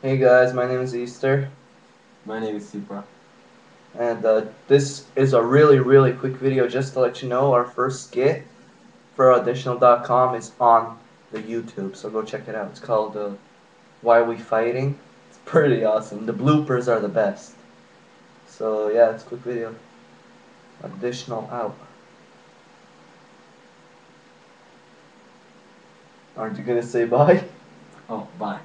Hey guys, my name is Easter, My name is Supra. and uh, this is a really, really quick video just to let you know our first skit for additional.com is on the YouTube, so go check it out. It's called uh, Why We Fighting. It's pretty awesome. The bloopers are the best. So yeah, it's a quick video. Additional out. Aren't you gonna say bye? Oh, bye.